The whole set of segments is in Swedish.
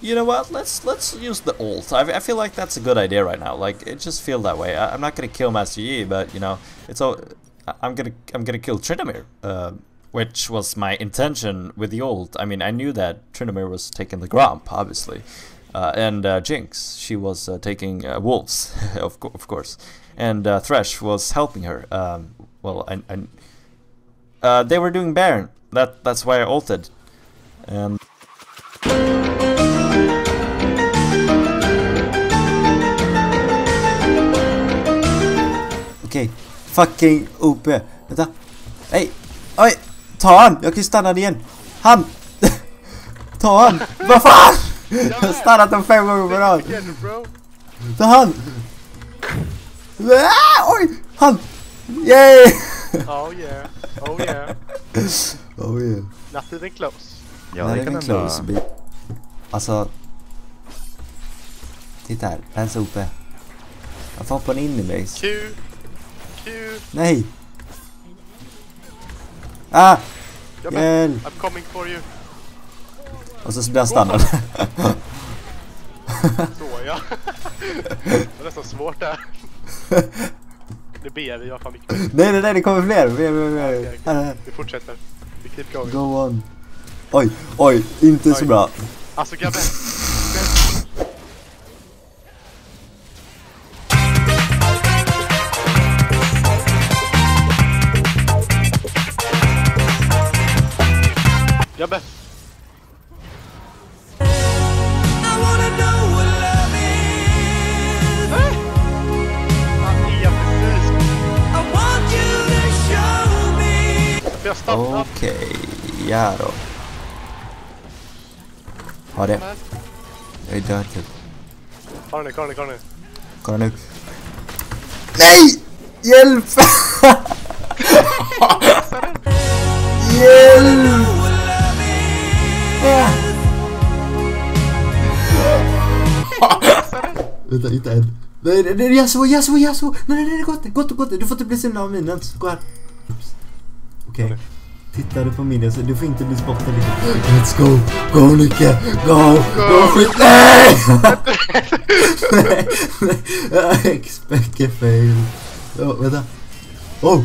You know what? Let's let's use the ult. I, I feel like that's a good idea right now. Like it just feel that way. I, I'm not gonna kill Master Yi, but you know, it's all. I'm gonna I'm gonna kill Tryndamere, uh, which was my intention with the ult. I mean, I knew that Tryndamere was taking the Gromp, obviously, uh, and uh, Jinx she was uh, taking uh, wolves, of co- of course, and uh, Thresh was helping her. Um, well, I uh, they were doing Baron. That that's why I ulted, and. Fucking OP. Vänta. Nej, oj! Ta han! Jag kan stanna igen. Han! Ta han! Vad fan! Jag har stannat den fem gånger på rad. Ta han! Ah, oj! Han! Yay! Oh yeah. Oh yeah. Oh yeah. Not even close. Ja, det kan close bit. Alltså... Titta här, Lance OP. Varför hoppar han in i mig? Q. Nej! Ah! Hjälp! I'm coming for you. Och så blir han stannad. Så ja. det var nästan svårt där. Nu ber vi, jag fan mycket nej, nej, nej, det kommer fler! Okej, Här, här. Vi fortsätter. Vi keep going. Go on. Oj, oj, inte så Oj. bra. Alltså grabben. Grabben. Ja, precis. Får jag stanna? Okej, ja då. Ha det. Jag är död typ. Kolla nu, kolla nu, kolla nu. Kolla nu. Nej! Hjälp! Vänta, inte än. Nej, nej, nej, Yasuo, Yasuo, Yasuo! Nej, nej, nej, gått det, gått det, gått det. Du får inte bli sin av minen. Gå här. Okej. Tittar du på minen så du får inte bli spottad liksom. Let's go! Go Nicke! Go! Go skit! Nej! nej! Expect fail. Oh, vänta. Oh!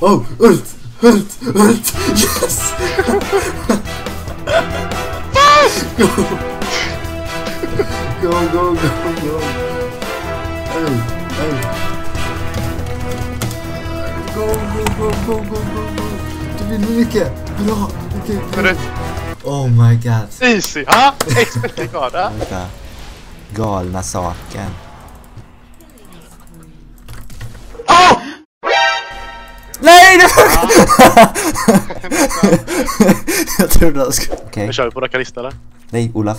Oh! Ult! Ult! Ult! Yes! go! Go, go, go, go! Hey, hey! Go, go, go, go, go, go, go! Du vinner mycket! Bra! Okej, Men det- Oh my god. Easy! Ha! Expert kvar, ha? Vänta. Galna saken. Oh! Nej! Det Jag trodde jag skulle... Okej. Nu kör vi på Rakarista eller? Nej, Olaf.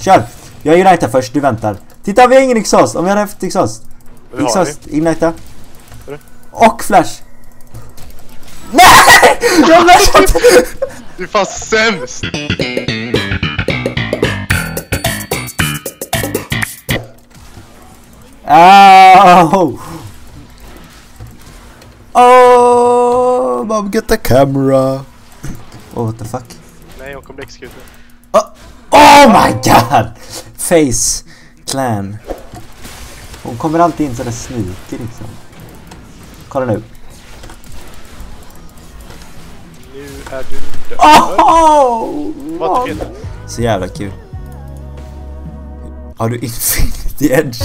Kör! Jag unitar först, du väntar. Titta, vi har ingen exhaust. Om vi hade haft exhaust. Har Exhaust, ignita. Och flash. Nej! Jag vet Du är fan sämst! Ow! Oh, mom, get the camera. Oh, what the fuck? Nej, hon kommer bli executed. Oh, oh my god! Face clan. Hon kommer alltid in sådär sneaky liksom. Kolla nu. Nu är du död. Oh! Vad Peter? Så jävla kul. Har du Infinity Edge?